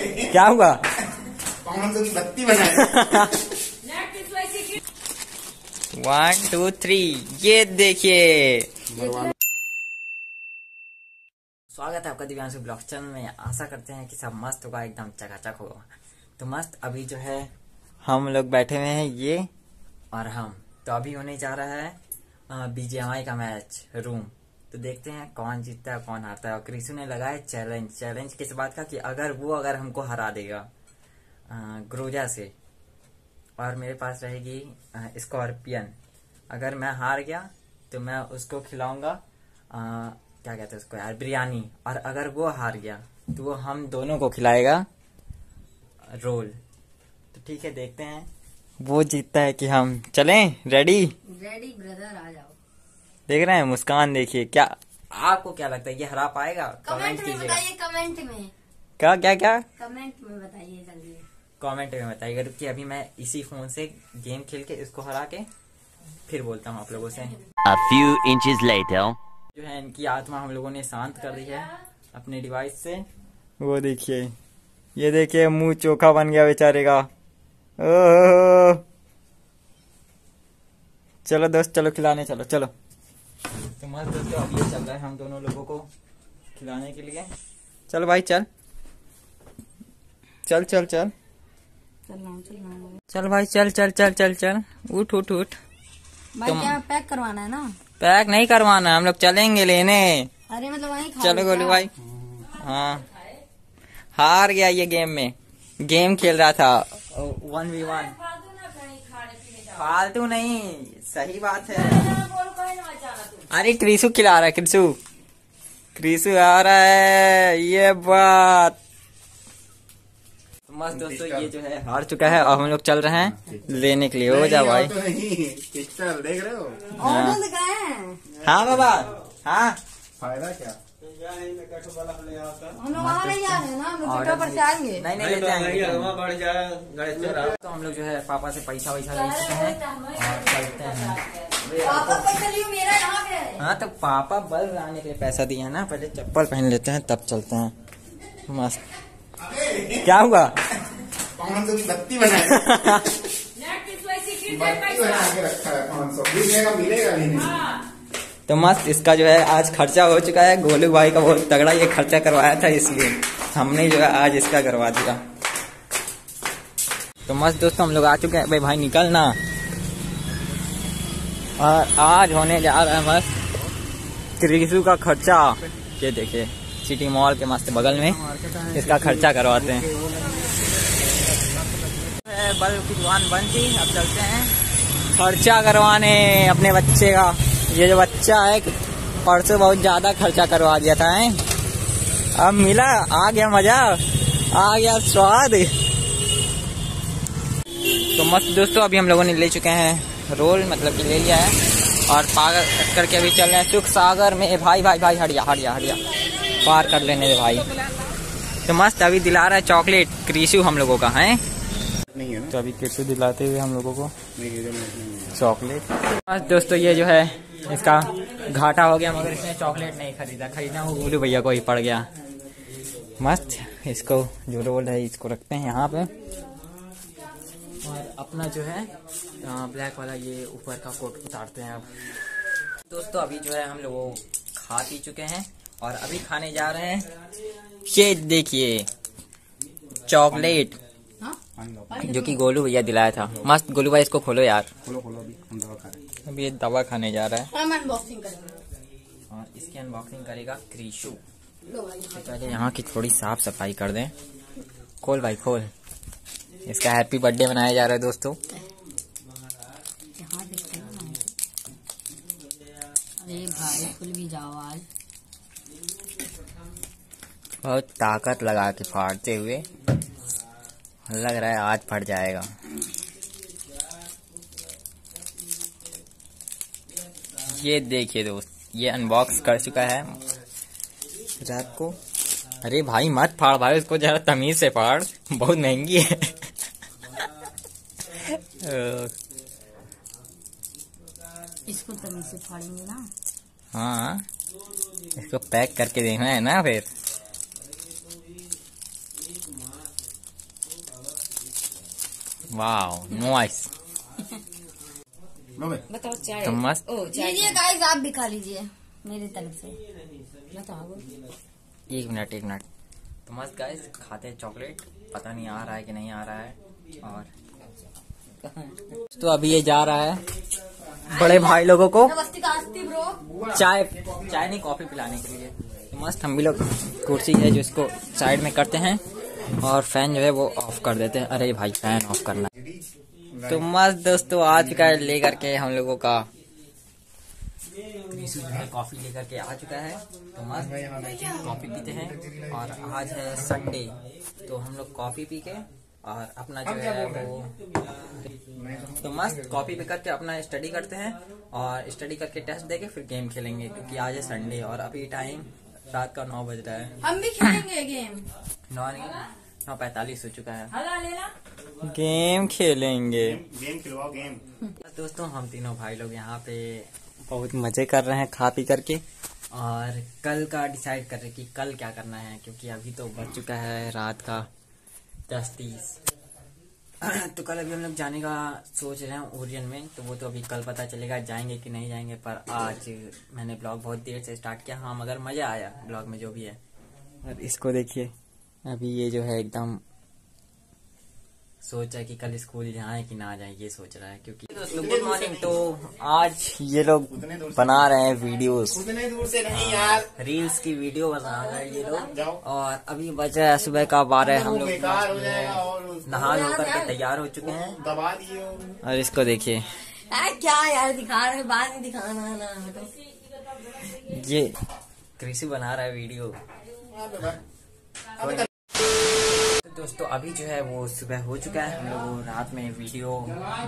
क्या हुआ? बत्ती बनाए वन टू थ्री ये देखिए। स्वागत है आपका दिव्यांशु ब्लॉग चैनल में। आशा करते हैं कि सब मस्त होगा एकदम चकाचक होगा। तो मस्त अभी जो है हम लोग बैठे हुए हैं ये और हम। तो अभी होने जा रहा है बीजेएमआई का मैच रूम तो देखते हैं कौन जीतता है, कौन हारता है। और कृषि ने लगाया चैलेंज चैलेंज किस बात का कि अगर वो अगर हमको हरा देगा ग्रोजा से। और मेरे पास रहेगी स्कॉर्पियन अगर मैं हार गया तो मैं उसको खिलाऊँगा क्या कहते हैं उसको यार, बिरयानी। और अगर वो हार गया तो वो हम दोनों को खिलाएगा, रोल। तो ठीक है, देखते हैं। वो जीतता है कि हम चलें। रेडी रेडी ब्रदर आ जाओ। देख रहे हैं मुस्कान देखिए क्या? आपको क्या लगता है ये हरा पाएगा कमेंट में बताइए कमेंट में। क्या क्या क्या? कमेंट में बताइए जल्दी। कमेंट में बताइएगा रुकिए अभी मैं इसी फ़ोन से गेम खेल के इसको हरा के फिर बोलता हूँ आप लोगों से। A few inches later. जो है इनकी आत्मा हम लोगों ने शांत कर दी है अपने डिवाइस से। वो देखिए ये देखिए मुँह चोखा बन गया बेचारे का। ओह! चलो दोस्त चलो खिलाने चलो चलो। तो मस्त दोस्तों अब ये चल रहा है हम दोनों लोगों को खिलाने के लिए। चल भाई चल। चल चल चल। चल भाई चल चल चल चल चल। उठ उठ उठ। भाई क्या पैक करवाना है ना? पैक नहीं करवाना हम लोग चलेंगे लेने। अरे मतलब वहीं चलो गोलू भाई। हाँ। हार गया ये गेम में। गेम खेल रहा था। वन वी वन फालतू नहीं सही बात है। अरे क्रिसु खिला रहा है क्रिसु। क्रिसु आ रहा है ये बात। मस्त दोस्तों ये जो है हार चुका है और हम लोग चल रहे हैं लेने के लिए। हो जा भाई। तो नहीं देख रहे हो? हैं। हाँ। बाबा। हाँ। फ़ायदा क्या? हैं नहीं। नहीं लेते आएँगे तो हम लोग जो है पापा से पैसा वैसा ले चुके हैं। और चलते हैं। पापा मेरा यहाँ पे है। हाँ तो पापा बल आने के लिए पैसा दिया हैं ना पहले चप्पल पहन लेते हैं तब चलते हैं। मस्त। क्या हुआ? बत्ती बना है तो मस्त इसका जो है आज खर्चा हो चुका है। गोलू भाई का बहुत तगड़ा ये खर्चा करवाया था इसलिए हमने जो है आज इसका करवा दिया। तो मस्त दोस्तों हम लोग आ चुके हैं। भाई भाई निकलना और आज होने जा रहा है मस्त क्रिसु का खर्चा। ये देखिए, सिटी मॉल के मस्त बगल में इसका खर्चा करवाते हैं। बल्ब की दुकान बंद थी, अब चलते हैं। खर्चा करवाने अपने बच्चे का। ये जो बच्चा है, परसों बहुत ज़्यादा खर्चा करवा दिया था, है? अब मिला, आ गया मज़ा, आ गया स्वाद। तो मस्त दोस्तों, अभी हम लोगों ने ले चुके हैं रोल मतलब कि ले लिया है। और पार करके अभी चल रहे हैं। सुख सागर में भाई भाई भाई हटिया हटिया हटिया। पार कर लेने दे भाई। तो मस्त अभी दिला रहा है चॉकलेट। क्रीशु हम लोगों का है? नहीं है तो अभी क्रीशु दिलाते हुए हम लोगों को। है। चॉकलेट। बस दोस्तों ये जो है इसका घाटा हो गया मगर इसने चॉकलेट नहीं खरीदा। खरीदना वो बोलू भैया को ही पड़ गया। मस्त इसको जो रोल है इसको रखते हैं यहाँ पे। और अपना जो है ब्लैक वाला ये ऊपर का कोट उतारते हैं अब। दोस्तों अभी जो है हम लोग खा पी चुके हैं और अभी खाने जा रहे हैं। ये देखिए चॉकलेट। जो कि गोलू भैया दिलाया था। मस्त गोलू भाई इसको खोलो यार। खोलो खोलो अभी हम दवा खा रहे हैं। अभी ये दवा खाने जा रहा है। हम अनबॉक्सिंग करेंगे और इसकी अनबॉक्सिंग करेगा क्रीशु। तो पहले यहाँ की थोड़ी साफ़ सफ़ाई कर दें। खोल भाई खोल। इसका हैप्पी बर्थडे मनाया जा रहा है दोस्तों। बहुत ताकत लगा के फाड़ते हुए। लग रहा है आज फट जाएगा। ये देखिए दोस्त ये अनबॉक्स कर चुका है। रात को अरे भाई मत फाड़ भाई उसको जरा तमीज से फाड़। बहुत महँगी है। इसको तमीज से फाड़ेंगे ना। हाँ। इसको पैक करके देना है ना फिर। वाह नॉइस बताओ चाय। तो मस्त। ओ चाय। लीजिए गाइस आप भी खा लीजिए। मेरी तरफ़ से। बताओ। एक मिनट एक मिनट। तो मस्त गाइस खाते हैं चॉकलेट पता नहीं आ रहा है कि नहीं आ रहा है और तो अभी ये जा रहा है बड़े भाई लोगों को। ब्रो चाय चाय नहीं कॉफ़ी पिलाने के लिए। तो मस्त हम भी लोग कुर्सी है जो इसको साइड में करते हैं और फ़ैन जो है वो ऑफ़ कर देते हैं। अरे भाई फ़ैन ऑफ़ करना। तो मस्त दोस्तों आज का लेकर के हम लोगों का कॉफ़ी लेकर के आ चुका है। तो मस्त कॉफ़ी पीते हैं। और आज है संडे तो हम लोग कॉफ़ी पी के और अपना जो है वो तो मस्त कॉपी पे करके अपना स्टडी करते हैं और स्टडी करके टेस्ट देके फिर गेम खेलेंगे क्योंकि आज है संडे और अभी टाइम रात का नौ बज रहा है। हम भी खेलेंगे गेम नौ नौ पैतालीस हो चुका है। गेम खेलेंगे। गेम खिलवाओ गेम दोस्तों हम तीनों भाई लोग यहाँ पे बहुत मज़े कर रहे हैं खा पी करके। और कल का डिसाइड कर रहे कि कल क्या करना है, क्योंकि अभी तो बज चुका है रात का दस तीस। तो कल अभी हम लोग जाने का सोच रहे हैं ओरियन में तो वो तो अभी कल पता चलेगा जाएँगे कि नहीं जाएँगे, पर आज मैंने ब्लॉग बहुत देर से स्टार्ट किया। हाँ मगर मज़ा आया ब्लॉग में जो भी है। और इसको देखिए, अभी ये जो है एकदम सोचा है कि कल स्कूल जाए कि ना जाए ये सोच रहा है क्योंकि दोस्तों गुड मॉर्निंग तो आज ये लोग बना रहे हैं वीडियोस उतने दूर से नहीं यार। रील्स की वीडियो बना रहे हैं ये लोग। और अभी बज रहा है सुबह का बारह हम लोग बेकार हो जाएगा और नहा धो करके तैयार हो चुके हैं। दबा दिए हो। और इसको देखिए। क्या यार दिखा रहे बाद में दिखाना ना ये कृषि बना रहा है वीडियो दोस्तों अभी जो है वो सुबह हो चुका है। हम लोग रात में वीडियो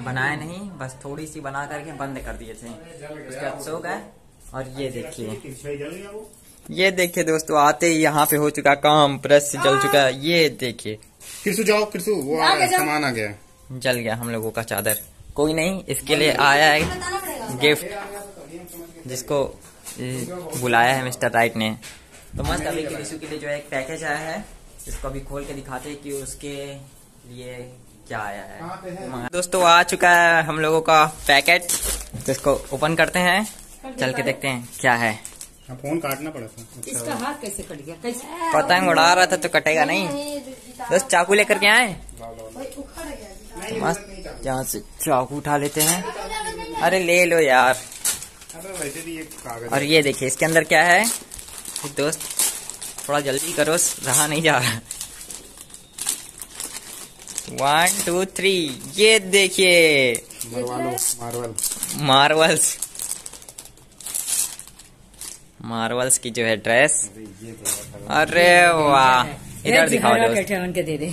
बनाए नहीं बस थोड़ी सी बना करके बंद कर दिए थे। उसके बाद सो गए और ये देखिए। किसमें जल गया वो ये देखिए दोस्तों आते ही यहाँ पे हो चुका काम प्रेस से जल चुका है। ये देखिए। किरसु जाओ किरसु वो आ गया सामान आ गया। जल गया हम लोगों का चादर। कोई नहीं इसके लिए आया है गिफ्ट जिसको बुलाया है मिस्टर राइट ने। तो मस्त अभी के लिए जो है एक पैकेज आया है। इसको अभी खोल के दिखाते हैं कि उसके लिए क्या आया है। दोस्तों आ चुका है हम लोगों का पैकेट। तो इसको ओपन करते हैं। चल के देखते हैं क्या है। हाँ, फ़ोन काटना पड़ा था। इसका अच्छा हाथ कैसे कट गया? कैसे? पतंग उड़ा रहा था तो कटेगा नहीं। दोस्त चाकू लेकर के आए? भाई उखड़ गया। नहीं मस्त। यहाँ से चाकू उठा लेते हैं। अरे ले लो यार। अरे वैसे भी ये कागज़ और ये देखिए इसके अंदर क्या है? दोस्त थोड़ा जल्दी करो रहा नहीं जा रहा। वन टू थ्री ये देखिए। मरवा लो मार्वल। मार्वल्स। मार्वल्स की जो है ड्रेस। अरे ये तो वाह इधर दिखाओ उनके दे दे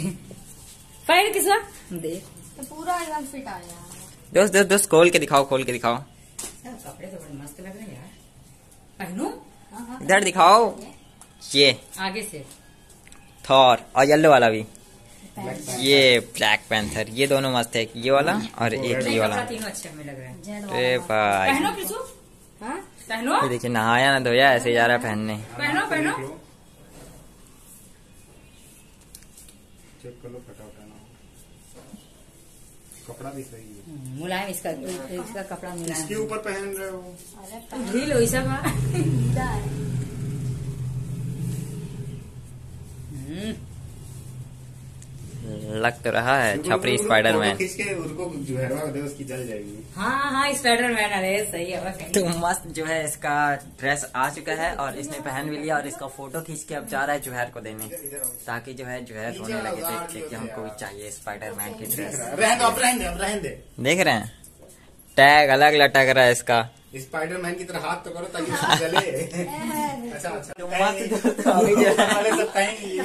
पहन किस दे तो पूरा एकदम फिट आ गया। दोस्त दोस्त दोस्त खोल के दिखाओ खोल के दिखाओ। कपड़े तो बड़े मस्त लग रहे हैं यार। पहनू? इधर दिखाओ। ये। आगे से। थॉर और येलो वाला भी। ये ब्लैक पैंथर ये दोनों मस्त है ये वाला और एक ये वाला। तीनों अच्छे लग रहे हैं। अरे भाई। पहनो हाँ? पहनो? देखिए नहाया ना धोया ऐसे जा रहा है पहनने। पहनो पहनो। चेक कर। कपड़ा भी सही है। मुलायम इसका इसका कपड़ा मुलायम इसके ऊपर पहन रहे हो। ढील हो सब ढीला है हम्म, लग तो रहा है छपरी जल जाएगी। हाँ हाँ स्पाइडर मैन अरे सही है तो मस्त जो है इसका ड्रेस आ चुका है और इसने पहन भी लिया और इसका फ़ोटो खींच के अब जा रहा है जुहैर को देने ताकि जो है जुहैर रोने लगे देख के कि हमको भी चाहिए स्पाइडरमैन की ड्रेस देख रहे हैं। टैग अलग लटक रहा है इसका। स्पाइडरमैन की तरह हाथ तो करो ताकि जले। अच्छा अच्छा। तो मस्त अभी जो है वाले सब कहेंगे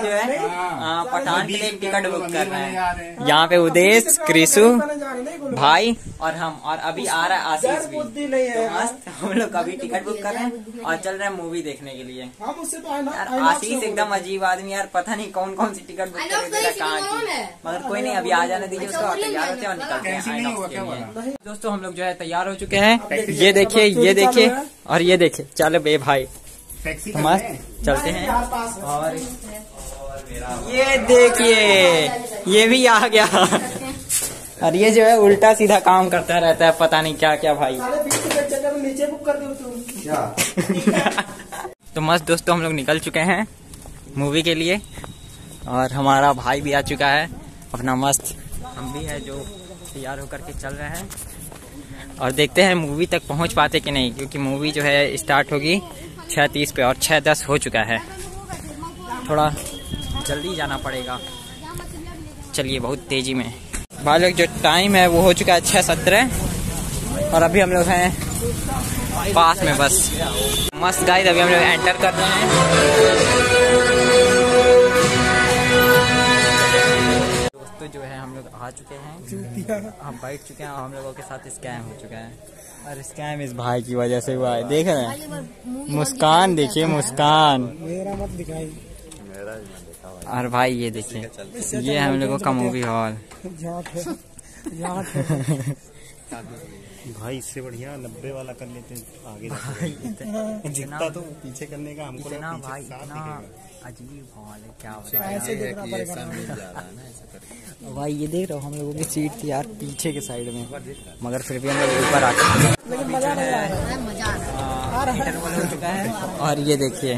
जो है हाँ। हाँ, पठान के लिए टिकट बुक कर रहे हैं। यहाँ पे उदेश क्रिसु। भाई। और हम और अभी आ रहा है आशीष भी। तो मस्त हम लोग अभी टिकट बुक कर रहे हैं और चल रहे हैं। मूवी देखने के लिए। यार आशीष एकदम अजीब आदमी यार पता नहीं कौन कौन सी टिकट बुक कर नहीं, कहाँ की। मगर कोई नहीं अभी आ जाने दीजिए उसको तैयार होते हैं और निकलते हैं नहीं दोस्तों हम लोग जो है तैयार हो चुके हैं। ये देखिए ये देखिए। और ये देखिए चलो बे भाई। तो मस्त चलते हैं। और ये देखिए ये भी आ गया। और ये जो है उल्टा सीधा काम करता रहता है पता नहीं क्या क्या भाई। नीचे बुक कर दो तुम। क्या? तो मस्त दोस्तों हम लोग निकल चुके हैं मूवी के लिए और हमारा भाई भी आ चुका है अपना मस्त। हम भी है जो तैयार होकर के चल रहे हैं। और देखते हैं मूवी तक पहुँच पाते कि नहीं क्योंकि मूवी जो है स्टार्ट होगी छः तीस पे और छः दस हो चुका है। थोड़ा जल्दी जाना पड़ेगा। चलिए बहुत तेज़ी में। भाई लोग जो टाइम है वो हो चुका है छः सत्रह। और अभी हम लोग हैं पास में बस। मस्त गाइस अभी हम लोग एंटर कर रहे हैं। दोस्तों जो है हम लोग आ चुके हैं। हम बैठ चुके हैं और हम लोगों के साथ स्कैम हो चुका है। और स्कैम इस भाई की वजह से हुआ है। देख रहे हैं? मुस्कान देखिए मुस्कान। मेरा मत दिखाई। और भाई ये देखिए। ये हम लोगों का मूवी हॉल है है। भाई इससे बढ़िया नब्बे वाला कर लेते हैं आगे जितना तो पीछे करने का हमको इतना भाई इतना अजीब हॉल है क्या ऐसे देखना पड़ेगा भाई ये देख रहे हो हम लोगों की सीट थी यार पीछे के साइड में। मगर फिर भी हम लोग ऊपर आ हैं। लेकिन मज़ा नहीं आ रहा। है मज़ा आ रहा हो चुका है। और ये देखिए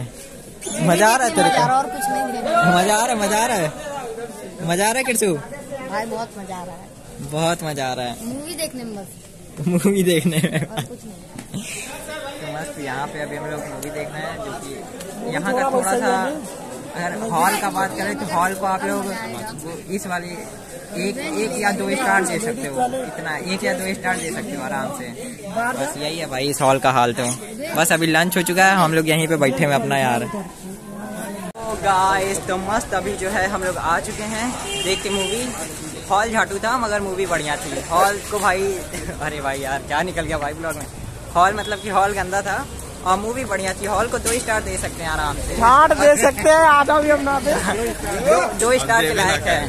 मज़ा आ रहा है तेरे को? और कुछ नहीं मज़ा आ रहा है मज़ा आ रहा है? मज़ा आ रहा है किरसू भाई बहुत मज़ा आ रहा है। बहुत मज़ा आ रहा है। मूवी देखने में बस। मूवी देखने में। कुछ नहीं तो मस्त यहाँ पे अभी हम लोग मूवी देख रहे हैं जो कि यहाँ का थोड़ा सा अगर हॉल का बात करें तो हॉल को आप लोग इस वाली एक एक या दो स्टार दे सकते हो। इतना एक या दो स्टार दे सकते हो आराम से। बस यही है भाई इस हॉल का हाल तो। बस अभी लंच हो चुका है हम लोग यहीं पे बैठे हुए अपना यार। गाइस तो मस्त अभी जो है हम लोग आ चुके हैं। देख के मूवी हॉल झाटू था मगर मूवी बढ़िया थी। हॉल को भाई अरे भाई यार क्या निकल गया भाई ब्लॉग में? हॉल मतलब कि हॉल गंदा था और मूवी बढ़िया थी। हॉल को दो स्टार दे सकते हैं आराम से। झाट दे सकते हैं आधा भी हम ना दे। दो, दो स्टार के लायक है।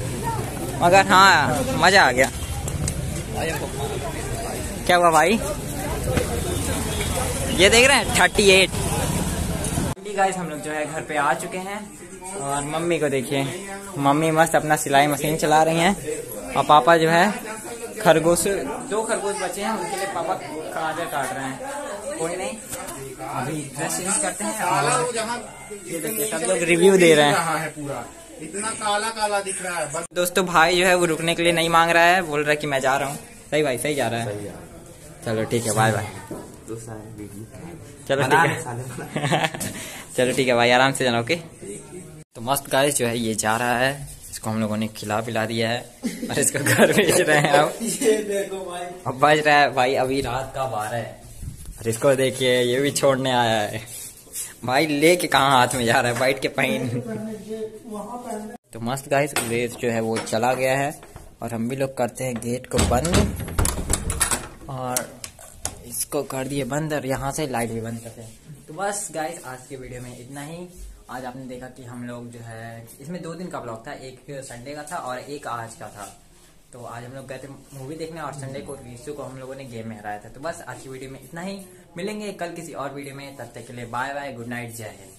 मगर हाँ मज़ा आ गया। क्या हुआ भाई? ये देख रहे हैं थर्टी एट गाइस हम लोग जो है घर पे आ चुके हैं। और मम्मी को देखिए मम्मी मस्त अपना सिलाई मशीन चला रही हैं। और पापा जो है खरगोश दो खरगोश बचे हैं उनके लिए पापा गाजर काट रहे हैं। कोई नहीं अभी ड्रेस चेंज करते हैं सब लोग रिव्यू दे रहे हैं। इतना काला काला दिख रहा है दोस्तों भाई जो है वो रुकने के लिए नहीं मांग रहा है बोल रहा है कि मैं जा रहा हूँ। सही भाई सही जा रहा है। चलो ठीक है बाय बाय चलो ठीक है। चलो ठीक है भाई आराम से जाना ओके? तो मस्त गाइस जो है ये जा रहा है। इसको हम लोगों ने खिला पिला दिया है और इसको घर भेज रहे हैं अब। अब बज रहा है भाई अभी रात का बारह है। और इसको देखिए ये भी छोड़ने आया है। भाई लेके कहाँ हाथ में जा रहा है? बाइट के पहन तो मस्त गाइस रेस जो है वो चला गया है। और हम भी लोग करते हैं गेट को बंद। और इसको कर दिए बंद और यहाँ से लाइट भी बंद करते हैं। तो बस गाइस आज के वीडियो में इतना ही। आज आपने देखा कि हम लोग जो है, इसमें दो दिन का ब्लॉग था, एक संडे का था और एक आज का था। तो आज हम लोग गए थे मूवी देखने और संडे को रीसू को हम लोगों ने गेम में हराया था। तो बस आज की वीडियो में इतना ही। मिलेंगे कल किसी और वीडियो में। तब तक के लिए बाय बाय गुड नाइट जय हिंद।